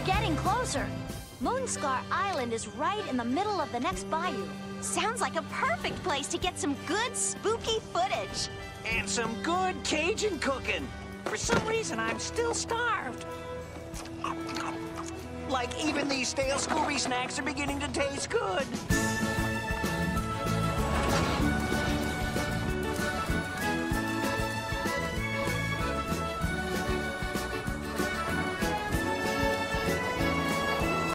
We're getting closer. Moonscar Island is right in the middle of the next bayou. Sounds like a perfect place to get some good spooky footage. And some good Cajun cooking. For some reason, I'm still starved. Like even these stale Scooby snacks are beginning to taste good.